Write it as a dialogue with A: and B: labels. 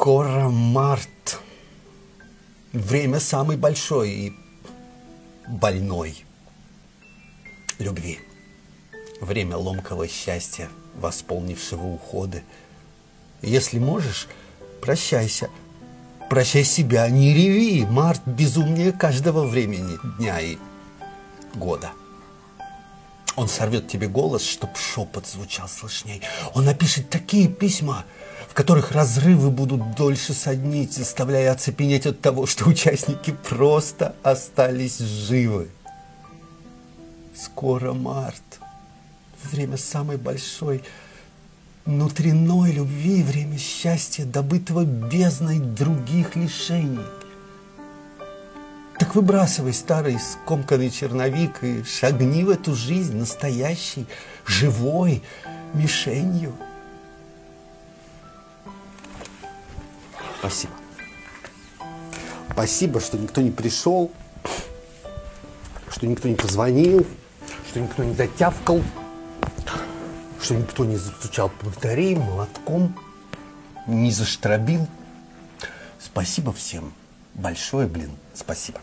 A: Скоро март. Время самый большой и больной любви. Время ломкого счастья, восполнившего уходы. Если можешь, прощайся. Прощай себя, не реви. Март безумнее каждого времени, дня и года. Он сорвет тебе голос, чтоб шепот звучал слышней. Он напишет такие письма, которых разрывы будут дольше соднить, заставляя оцепенеть от того, что участники просто остались живы. Скоро март. Время самой большой внутренной любви, время счастья, добытого бездной других лишений. Так выбрасывай старый скомканный черновик и шагни в эту жизнь настоящей, живой мишенью. Спасибо. Спасибо, что никто не пришел, что никто не позвонил, что никто не затявкал, что никто не застучал по батарее молотком, не заштробил. Спасибо всем. Большое, блин, спасибо.